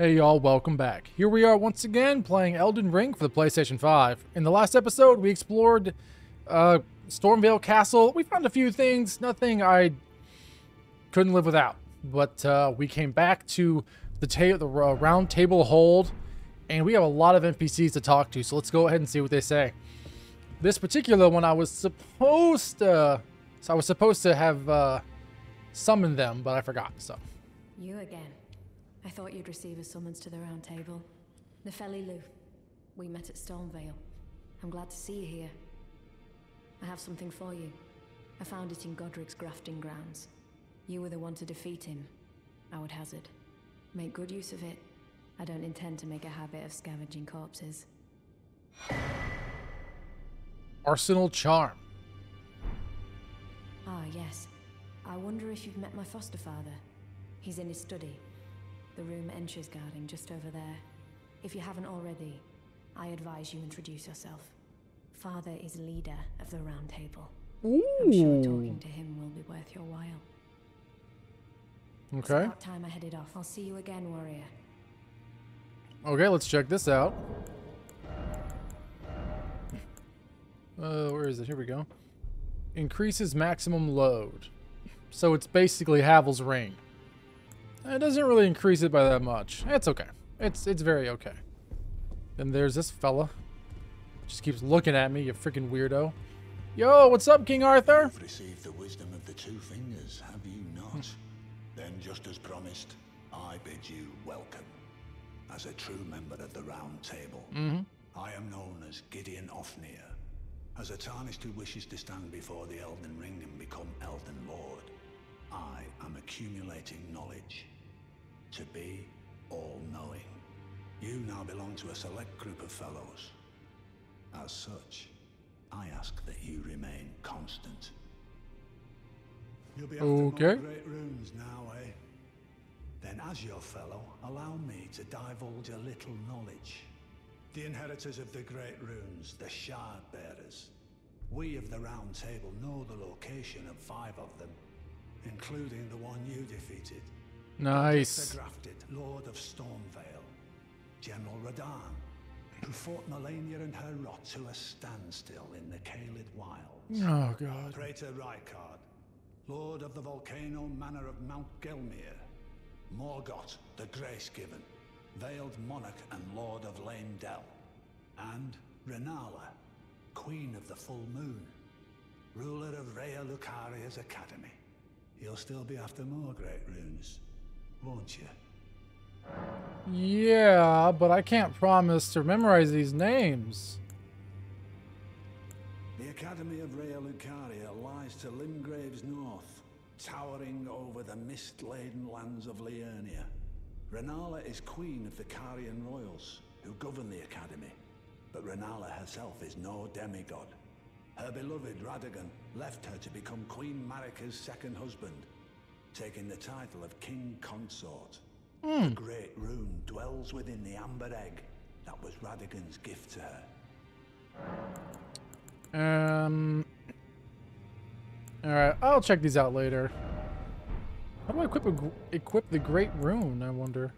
Hey y'all, welcome back. Here we are once again playing Elden Ring for the PlayStation 5. In the last episode, we explored uh, Stormveil Castle. We found a few things, nothing I couldn't live without. But uh, we came back to the, ta the uh, round table hold, and we have a lot of NPCs to talk to, so let's go ahead and see what they say. This particular one, I was supposed to... So I was supposed to have uh, summoned them, but I forgot, so... You again. I thought you'd receive a summons to the round table. Nepheli Loux, We met at Stormveil. I'm glad to see you here. I have something for you. I found it in Godrick's grafting grounds. You were the one to defeat him. I would hazard. Make good use of it. I don't intend to make a habit of scavenging corpses. Arsenal Charm. Ah, yes. I wonder if you've met my foster father. He's in his study. The room Ensha's guarding just over there. If you haven't already, I advise you introduce yourself. Father is leader of the Round Table. I'm sure talking to him will be worth your while. It's Okay. about time I headed off. I'll see you again, warrior. Okay, let's check this out. Uh, where is it? Here we go. Increases maximum load. So it's basically Havel's ring. It doesn't really increase it by that much. It's okay. It's it's very okay. Then there's this fella. Just keeps looking at me, you freaking weirdo. Yo, what's up, King Arthur? You've received the wisdom of the two fingers, have you not? then, just as promised, I bid you welcome. As a true member of the Round Table, mm-hmm. I am known as Gideon Ofnir. As a tarnished who wishes to stand before the Elden Ring and become Elden Lord, I am accumulating knowledge. To be all-knowing. You now belong to a select group of fellows. As such, I ask that you remain constant. You'll be Okay. great runes now, eh? Then, as your fellow, allow me to divulge a little knowledge. The inheritors of the great runes, the Shard Bearers. We of the Round Table know the location of five of them, including the one you defeated. Nice. The Grafted, Lord of Stormveil. General Radahn, who fought Malenia and her rot to a standstill in the Caelid Wilds. Oh god. Praetor Rykard, Lord of the volcano manor of Mount Gelmir. Morgott, the Grace-Given, Veiled Monarch and Lord of Leyndell. And Renala, Queen of the Full Moon, ruler of Raya Lucaria's Academy. You'll still be after more great runes, won't you? Yeah, but I can't promise to memorize these names. The Academy of Raya Lucaria lies to Limgrave's north, towering over the mist-laden lands of Liurnia. Renala is queen of the Carian royals, who govern the Academy. But Renala herself is no demigod. Her beloved Radagon left her to become Queen Marika's second husband, taking the title of King Consort. The Great Rune dwells within the Amber Egg that was Radagon's gift to her. Um. Alright, I'll check these out later. How do I equip, a, equip the Great Rune, I wonder?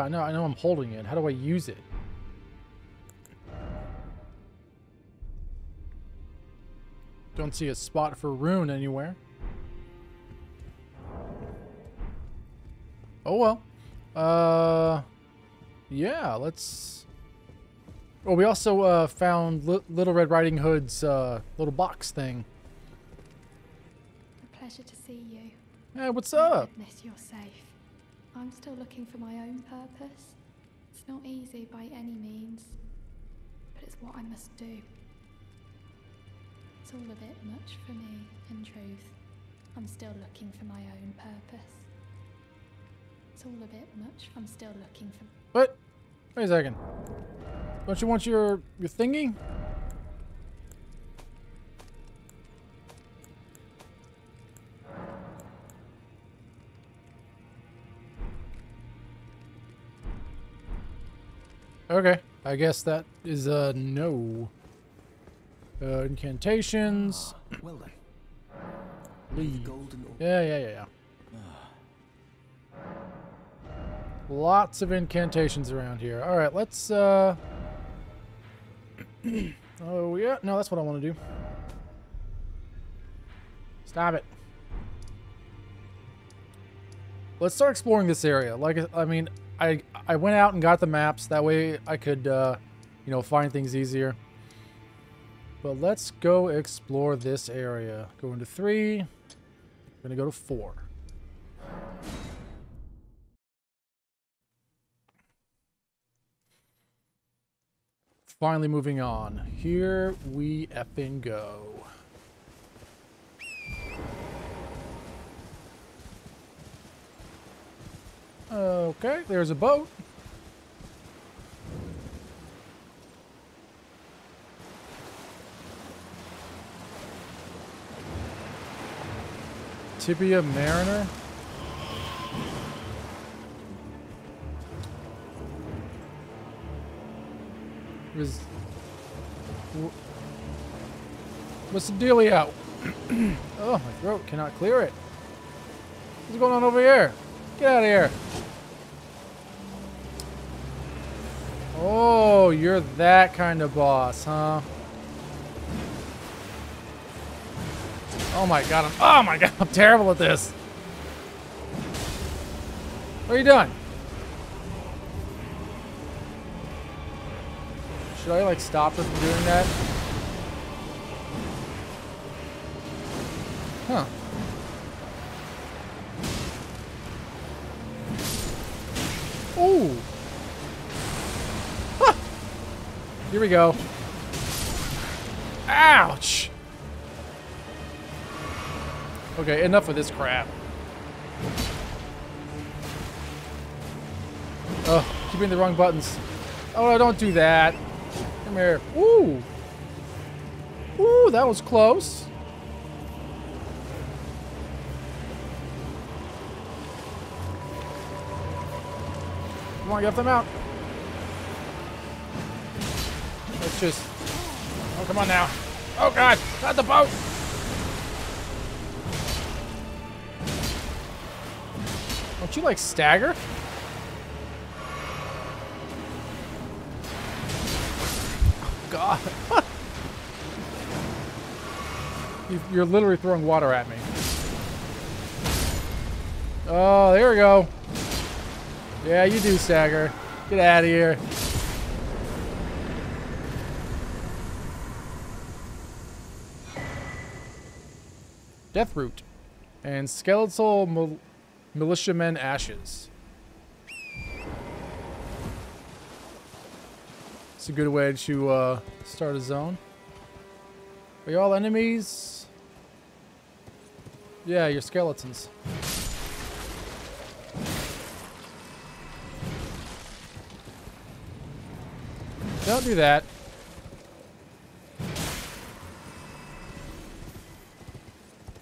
Yeah, I know, I know I'm holding it. How do I use it? Don't see a spot for rune anywhere. Oh well. Uh, yeah, let's... Oh, we also uh, found Li- Little Red Riding Hood's uh, little box thing. A pleasure to see you. Hey, what's up? Goodness, you're safe. I'm still looking for my own purpose. It's not easy by any means, but it's what I must do. It's all a bit much for me, in truth. I'm still looking for my own purpose. It's all a bit much. I'm still looking for. What? Wait a second. Don't you want your your thingy? Okay, I guess that is a no. Uh, incantations. Well then, Leave. Yeah, yeah, yeah, yeah. Lots of incantations around here. All right, let's. uh... oh yeah, no, that's what I want to do. Stop it. Let's start exploring this area. Like, I mean, I went out and got the maps. That way, I could, uh, you know, find things easier. But let's go explore this area. Go into three. I'm gonna go to four. Finally moving on. Here we effing go. Okay, there's a boat. Tibia Mariner. Was wh- what's the dealio? oh, my throat cannot clear it. What's going on over here? Get out of here. Oh, you're that kind of boss, huh? Oh my god, I'm oh my god, I'm terrible at this. What are you doing? Should I like stop her from doing that? Here we go. Ouch. Okay, enough of this crap. Oh, keep the wrong buttons. Oh, no, don't do that. Come here. Ooh. Ooh, that was close. Come on, get them out. Oh, come on now. Oh, God. Not the boat. Don't you, like, stagger? Oh, God. You- You're literally throwing water at me. Oh, there we go. Yeah, you do, Stagger. Get out of here. Deathroot. And Skeletal Mil Militiamen Ashes. It's a good way to uh, start a zone. Are you all enemies? Yeah, you're skeletons. Don't do that.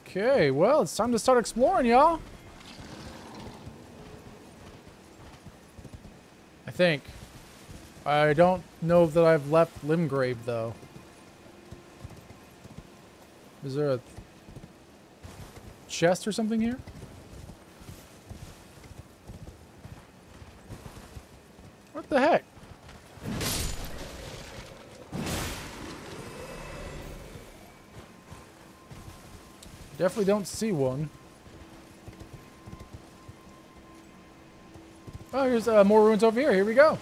Okay, well, it's time to start exploring, y'all. I think. I don't know that I've left Limgrave, though. Is there a chest or something here? What the heck? Definitely don't see one. Oh, here's uh, more ruins over here. Here we go.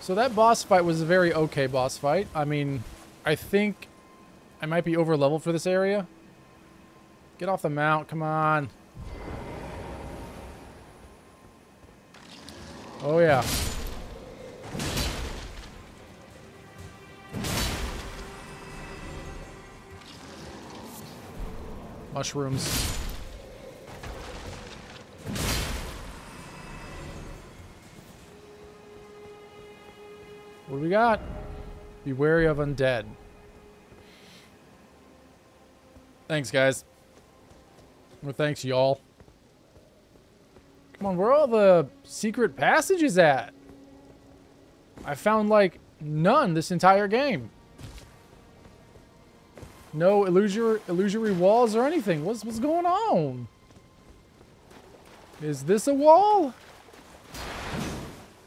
So that boss fight was a very okay boss fight. I mean, I think I might be over level for this area. Get off the mount, come on. Oh yeah. Mushrooms. What do we got? Be wary of undead. Thanks, guys. Well, thanks, y'all. Come on, where are all the secret passages at? I found, like, none this entire game. No illusory, illusory walls or anything. What's, what's going on? Is this a wall?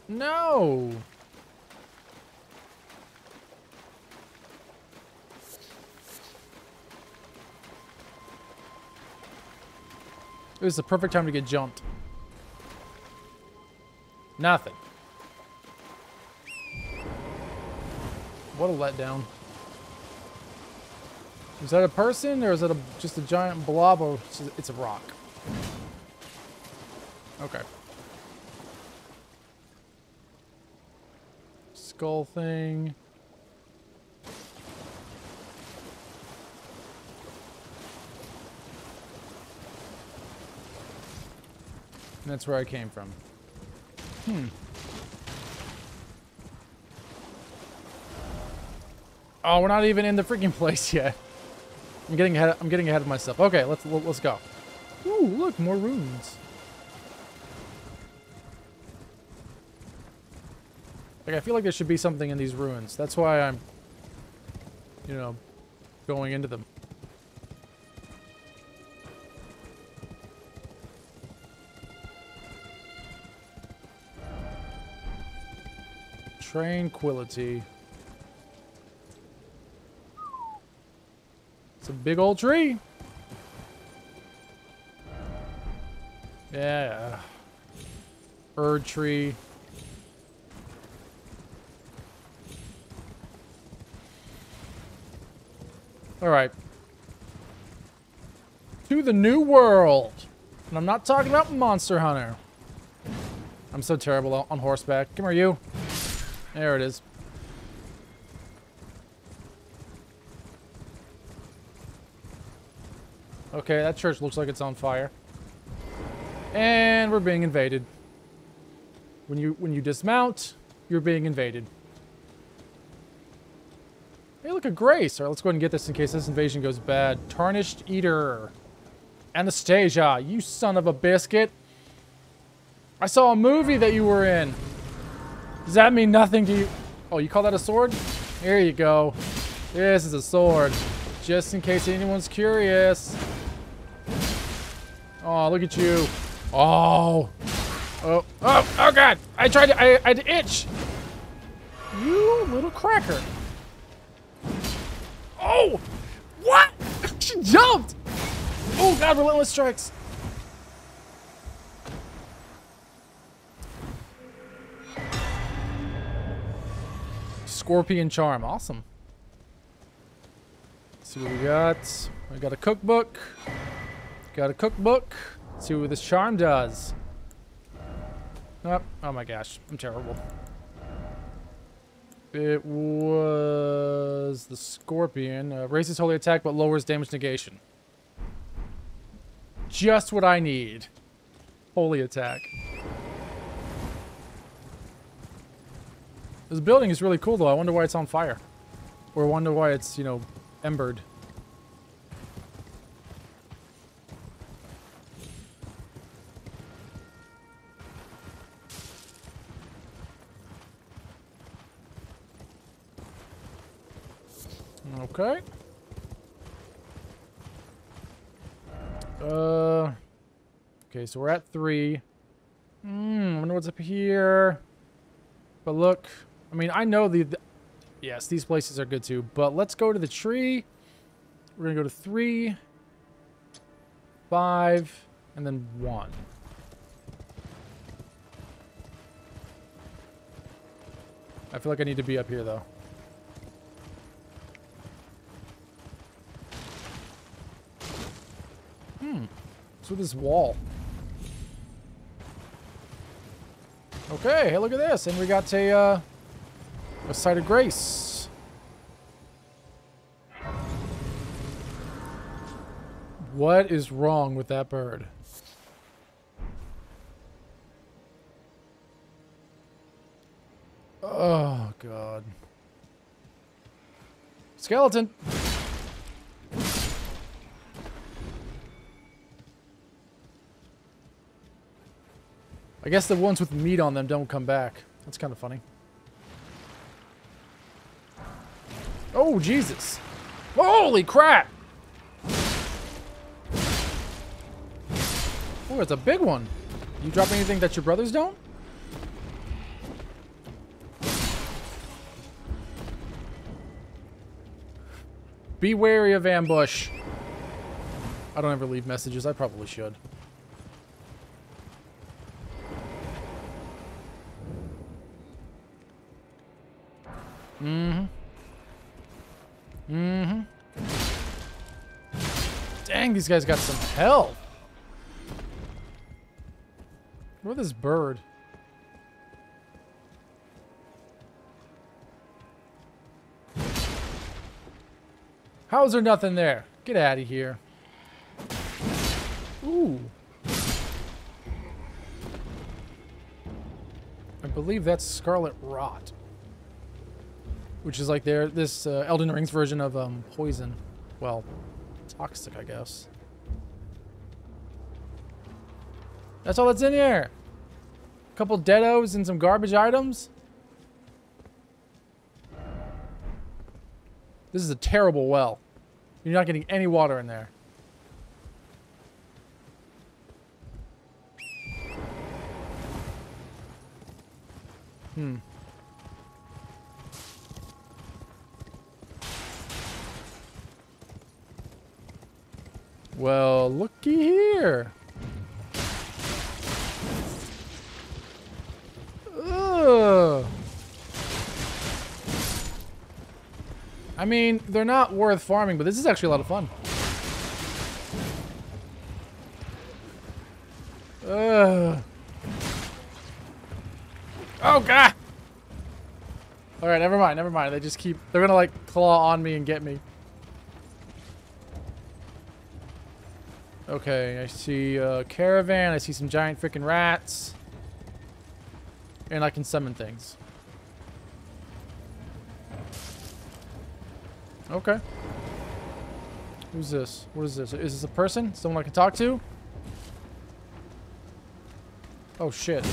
No. This is the perfect time to get jumped. Nothing. What a letdown. Is that a person or is it a, just a giant blob or it's a rock? Okay. Skull thing. And that's where I came from. Hmm. Oh, we're not even in the freaking place yet. I'm getting ahead. I'm getting ahead of myself. Okay, let's let's go. Ooh, look, more runes. Like I feel like there should be something in these ruins. That's why I'm, you know, going into them. Tranquility. It's a big old tree. Yeah. Bird tree. Alright. To the new world. And I'm not talking about Monster Hunter. I'm so terrible on horseback. Come here, you. There it is. Okay, that church looks like it's on fire. And we're being invaded. When you when you dismount, you're being invaded. Hey, look at Grace. All right, let's go ahead and get this in case this invasion goes bad. Tarnished Eater. Anastasia, you son of a biscuit. I saw a movie that you were in. Does that mean nothing to you? Oh, you call that a sword? Here you go. This is a sword. Just in case anyone's curious. Oh, look at you. Oh. Oh, oh, oh God. I tried to, I, I had to itch. You little cracker. Oh, what? she jumped. Oh God, relentless strikes. Scorpion Charm. Awesome. Let's see what we got. I got a cookbook. Got a cookbook. Let's see what this charm does. Oh, oh my gosh. I'm terrible. It was the Scorpion. Uh, raises holy attack but lowers damage negation. Just what I need. Holy attack. This building is really cool, though. I wonder why it's on fire. Or wonder why it's, you know, embered. Okay. Uh. Okay, so we're at three. Hmm, I wonder what's up here. But look, I mean, I know the, the, Yes, these places are good too. But let's go to the tree. We're going to go to three, five, and then one. I feel like I need to be up here, though. What's with this wall? Okay, hey, look at this. And we got a, uh, a site of grace. What is wrong with that bird? Oh, God. Skeleton! I guess the ones with meat on them don't come back. That's kind of funny. Oh, Jesus. Holy crap! Oh, it's a big one. You drop anything that your brothers don't? Be wary of ambush. I don't ever leave messages. I probably should. Mm-hmm. Mm-hmm. Dang, these guys got some health. What this bird? How is there nothing there? Get out of here. Ooh. I believe that's Scarlet Rot. Which is like their this uh, Elden Ring's version of um, poison. Well, toxic, I guess. That's all that's in here. A couple deados and some garbage items. This is a terrible well. You're not getting any water in there. Hmm. Well, looky here. Ugh. I mean, they're not worth farming, but this is actually a lot of fun. Ugh. Oh, God! Alright, never mind, never mind. They just keep... They're gonna, like, claw on me and get me. Okay, I see a caravan. I see some giant freaking rats. And I can summon things. Okay. Who's this? What is this? Is this a person? Someone I can talk to? Oh, shit.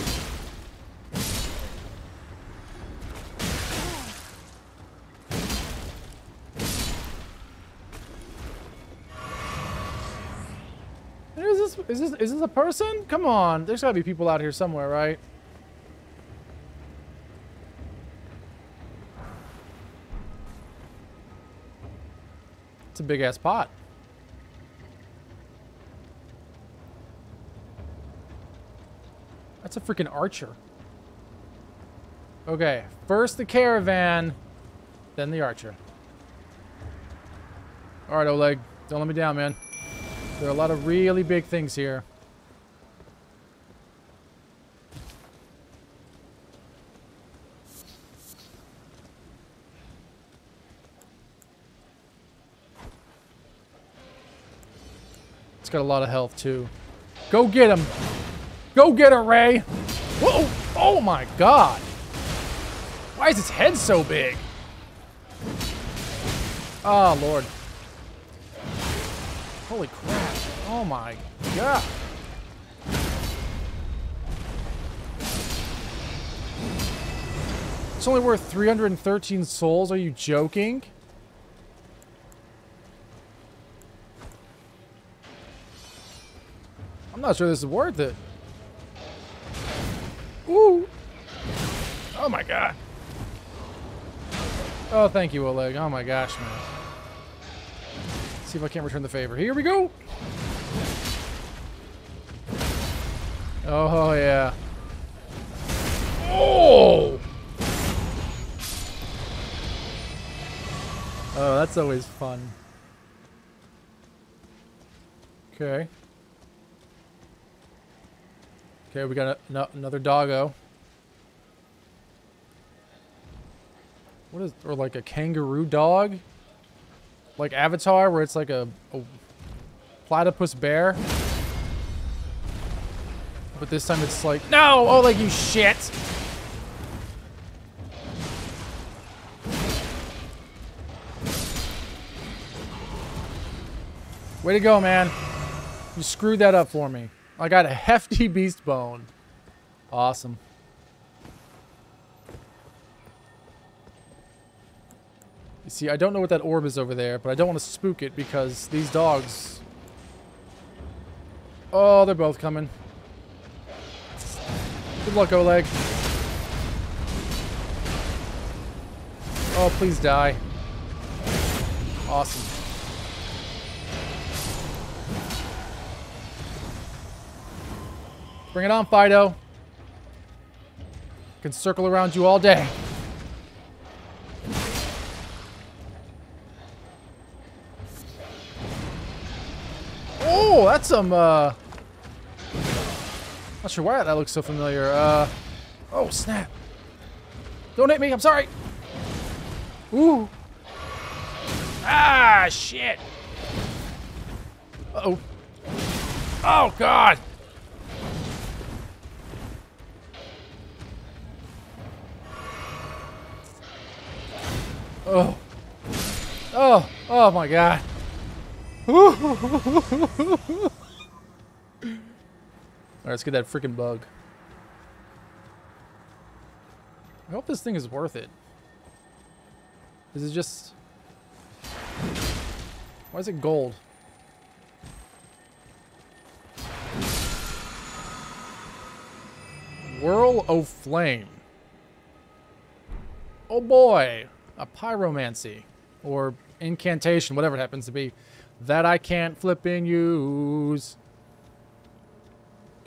This is this is this a person? Come on, there's gotta be people out here somewhere, right? It's a big ass pot. That's a freaking archer. Okay, first the caravan, then the archer. Alright, Oleg, don't let me down, man. There are a lot of really big things here. It's got a lot of health, too. Go get him! Go get her, Ray! Whoa! Oh my god! Why is its head so big? Oh, Lord. Holy crap. Oh my god. It's only worth 313 souls. Are you joking? I'm not sure this is worth it. Ooh. Oh my god. Oh, thank you, Oleg. Oh my gosh, man. See if I can't return the favor. Here we go. Oh, yeah. Oh! Oh, that's always fun. Okay. Okay, we got a, no, another doggo. What is, or like a kangaroo dog? Like Avatar, where it's like a, a platypus bear. But this time it's like, no! Oh, like you shit! Way to go, man. You screwed that up for me. I got a hefty beast bone. Awesome. You see, I don't know what that orb is over there, but I don't want to spook it because these dogs... Oh, they're both coming. Good luck, Oleg. Oh, please die. Awesome. Bring it on, Fido. Can circle around you all day. Oh, that's some, uh... Not sure why that looks so familiar. Uh... Oh, snap. Don't hit me, I'm sorry. Ooh. Ah, shit. Uh oh Oh, God. Oh. Oh. Oh my god. Alright, let's get that freaking bug. I hope this thing is worth it. Is it just... Why is it gold? Whirl, O Flame. Oh boy a pyromancy or incantation, whatever it happens to be, that I can't flipping use.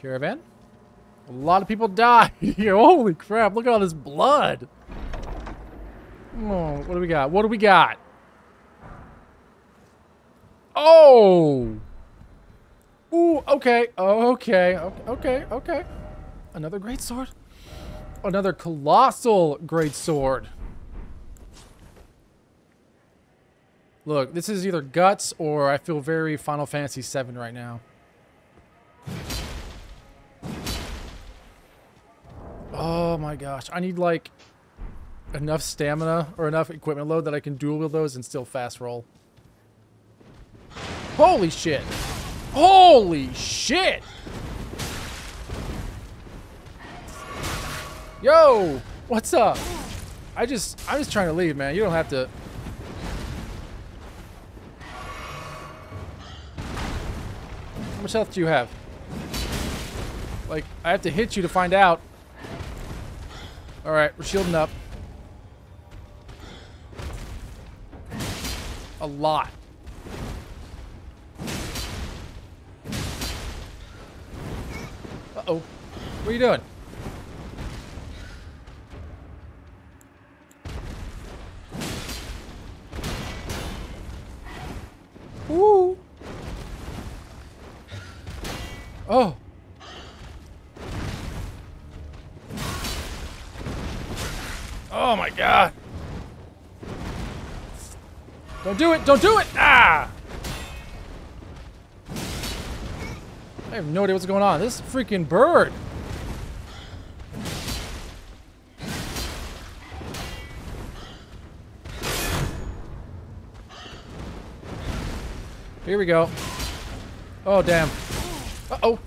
Caravan? A lot of people died here. Holy crap, look at all this blood. Oh, what do we got? What do we got? Oh! Ooh, okay, okay, okay, okay. Another great sword. Another colossal great sword. Look, this is either guts or I feel very Final Fantasy VII right now. My gosh. I need like enough stamina or enough equipment load that I can dual wield those and still fast roll. Holy shit. Holy shit. Yo, what's up? I just, I'm just trying to leave, man. You don't have to How much health do you have? Like, I have to hit you to find out. Alright, we're shielding up. A lot. Uh-oh. What are you doing? Woo! Oh! Oh my god! Don't do it! Don't do it! Ah! I have no idea what's going on. This freaking bird! Here we go. Oh, damn. Uh-oh.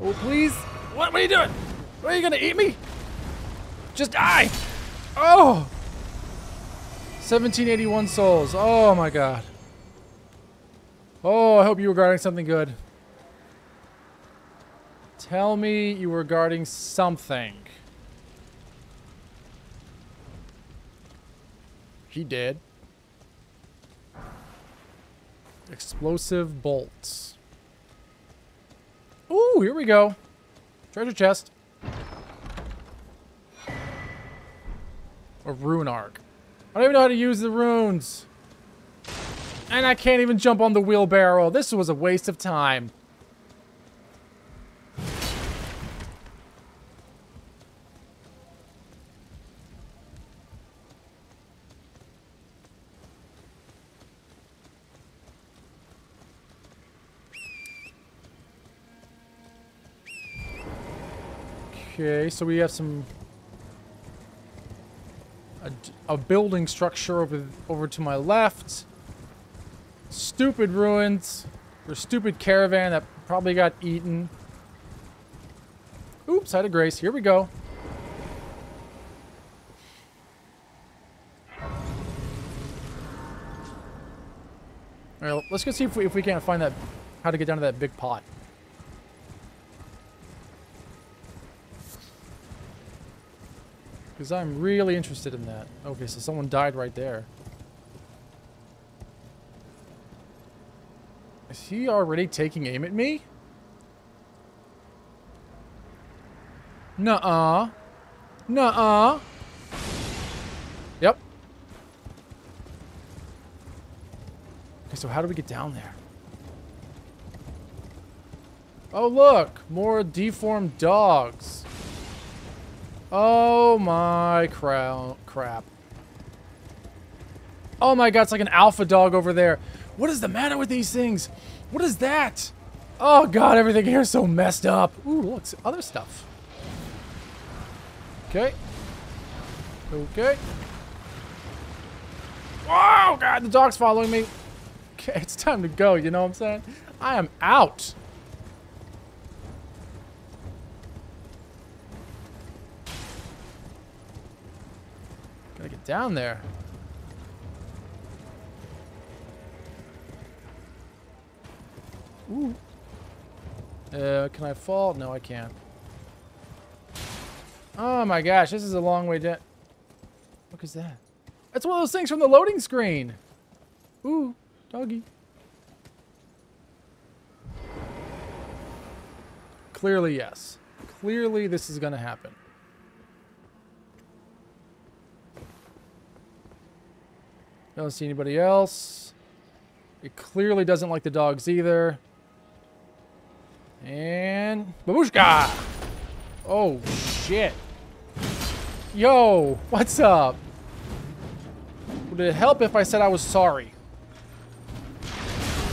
Oh, please. What, what are you doing? What, are you gonna eat me? Just die. Oh. 1781 souls. Oh my god. Oh, I hope you were guarding something good. Tell me you were guarding something. He did. Explosive bolts. Ooh, here we go. Treasure chest. A rune arc. I don't even know how to use the runes. And I can't even jump on the wheelbarrow. This was a waste of time. Okay, so we have some a, a building structure over over to my left. Stupid ruins. Or stupid caravan that probably got eaten. Oops, out of grace. Here we go. All right, let's go see if we, if we can't find that, how to get down to that big pot. Because I'm really interested in that. Okay, so someone died right there. Is he already taking aim at me? Nuh-uh. Nuh-uh. Yep. Okay, so how do we get down there? Oh, look! More deformed dogs. Oh my crap. Oh my god, it's like an alpha dog over there. What is the matter with these things? What is that? Oh god, everything here is so messed up. Ooh, look, other stuff. Okay. Okay. Oh god, the dog's following me. Okay, it's time to go, you know what I'm saying? I am out. Down there. Ooh. Uh, can I fall? No, I can't. Oh my gosh, this is a long way down. What is that? That's one of those things from the loading screen. Ooh, doggy. Clearly, yes. Clearly, this is going to happen. Don't see anybody else. It clearly doesn't like the dogs either. And... Babushka! Oh, shit. Yo, what's up? Would it help if I said I was sorry?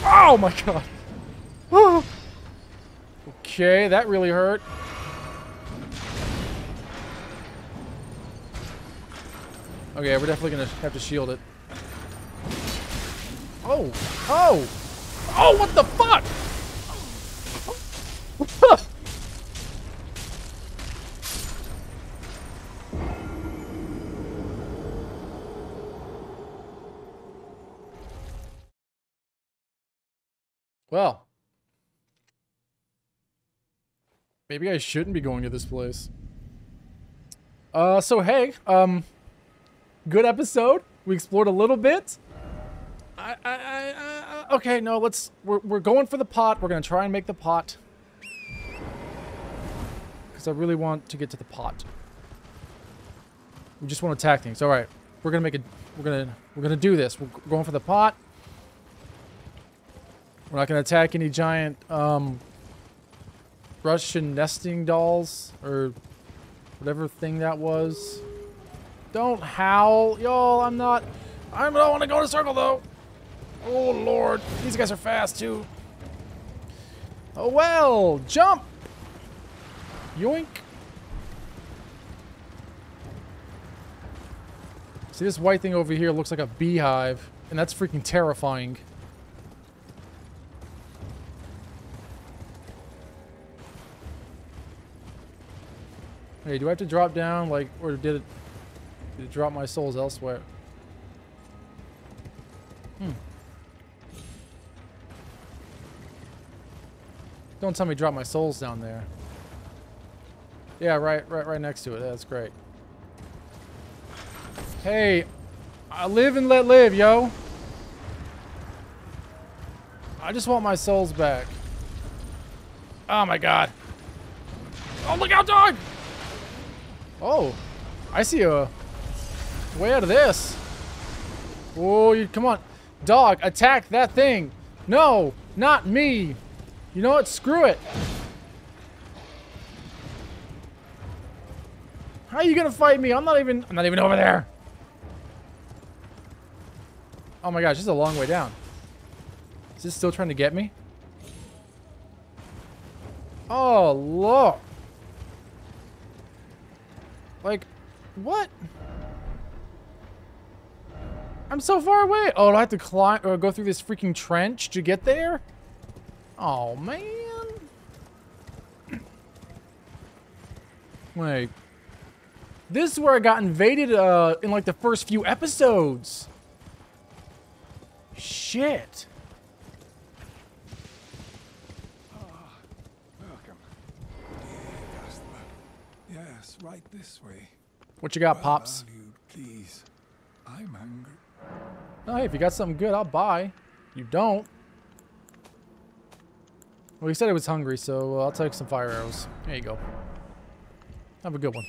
Oh my god. okay, that really hurt. Okay, we're definitely gonna have to shield it. Oh! Oh! Oh, what the fuck? well. Maybe I shouldn't be going to this place. Uh, so hey, um, good episode. We explored a little bit. I, I, okay, no, let's, we're, we're going for the pot. We're going to try and make the pot. Because I really want to get to the pot. We just want to attack things. All right, we're going to make it, we're going to, we're going to do this. We're going for the pot. We're not going to attack any giant, um, Russian nesting dolls or whatever thing that was. Don't howl. Y'all, I'm not, I don't want to go in a circle though. Oh, Lord. These guys are fast, too. Oh, well. Jump. Yoink. See, this white thing over here looks like a beehive, and that's freaking terrifying. Hey, do I have to drop down, like, or did it, did it drop my souls elsewhere? Hmm. Don't tell me drop my souls down there. Yeah, right, right, right next to it. That's great. Hey, I live and let live, yo. I just want my souls back. Oh my god. Oh, look out, dog! Oh, I see a way out of this. Oh, you come on. Dog, attack that thing. No, not me. You know what? Screw it. How are you gonna fight me? I'm not even I'm not even over there. Oh my gosh, this is a long way down. Is this still trying to get me? Oh look. Like, what? I'm so far away. Oh, do I have to climb or go through this freaking trench to get there? Oh, man. Wait. This is where I got invaded uh, in like the first few episodes. Shit. Welcome. Yes, right this way. What you got, What Pops? value, please. I'm hungry. Oh, hey, if you got something good, I'll buy. You don't. Well, he said he was hungry, so uh, I'll take some fire arrows. There you go. Have a good one.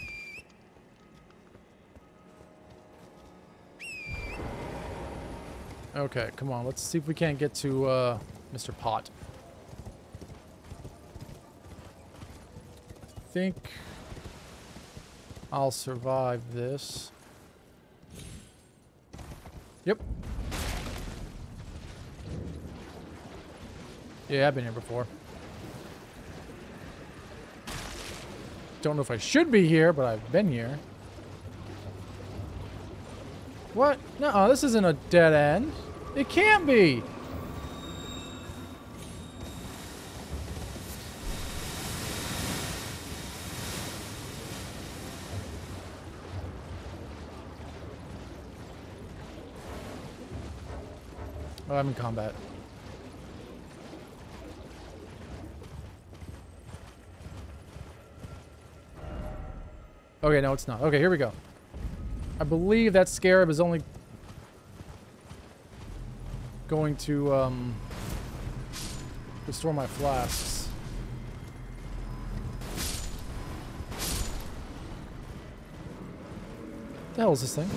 Okay, come on. Let's see if we can't get to uh, Mr. Pot. I think I'll survive this. Yep. Yeah, I've been here before. Don't know if I should be here, but I've been here. What? No, this isn't a dead end. It can't be. Oh, I'm in combat. Okay, no, it's not. Okay, here we go. I believe that scarab is only going to um, restore my flasks. What The hell is this thing?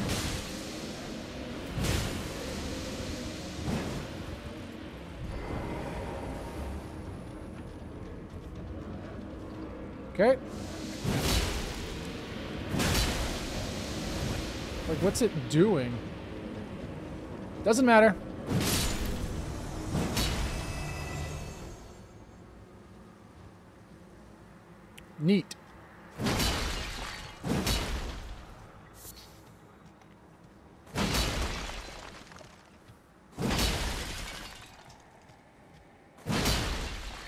Okay. What's it doing? Doesn't matter. Neat.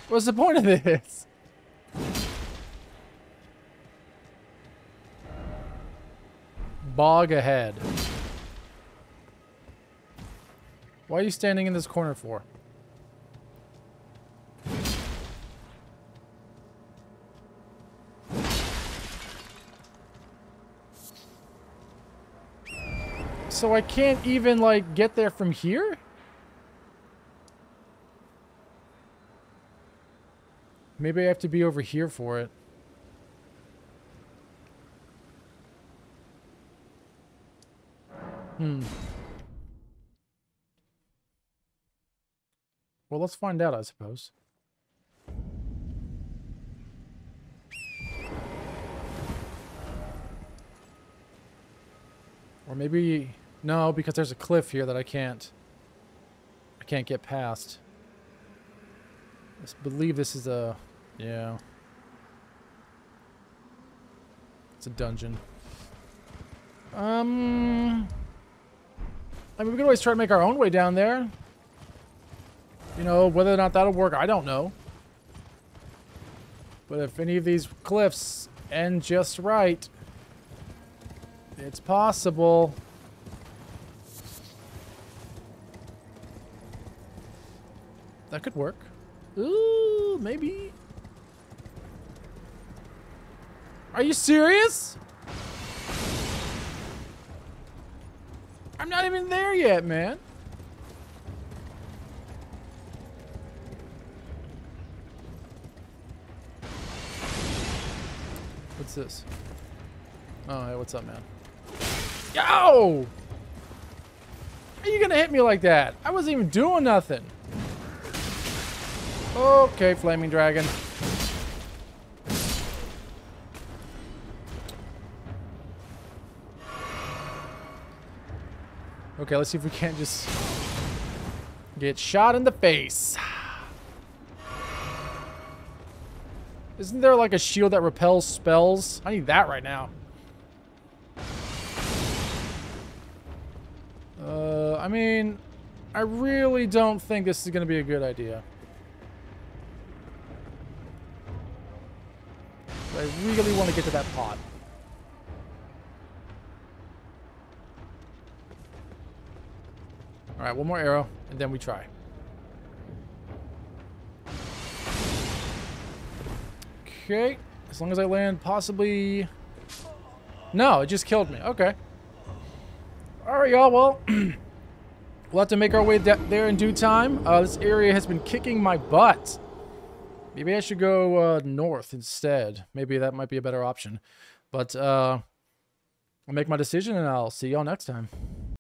What's the point of this? Bog ahead. Why are you standing in this corner for? So I can't even, like, get there from here? Maybe I have to be over here for it. Hmm. Well, let's find out, I suppose. Or maybe... No, because there's a cliff here that I can't... I can't get past. I believe this is a... Yeah. It's a dungeon. Um... I mean, we can always try to make our own way down there. You know, whether or not that'll work, I don't know. But if any of these cliffs end just right, it's possible. That could work. Ooh, maybe. Are you serious? I'm not even there yet, man. What's this? Oh, hey, what's up, man? Yo! How you gonna hit me like that? I wasn't even doing nothing. Okay, flaming dragon. Okay, let's see if we can't just get shot in the face. Isn't there like a shield that repels spells? I need that right now. Uh, I mean, I really don't think this is going to be a good idea. I really want to get to that pot. Alright, one more arrow, and then we try. Okay, as long as I land possibly... No, it just killed me. Okay. Alright, y'all, well... we'll have to make our way there in due time. Uh, this area has been kicking my butt. Maybe I should go uh, north instead. Maybe that might be a better option. But uh, I'll make my decision and I'll see y'all next time.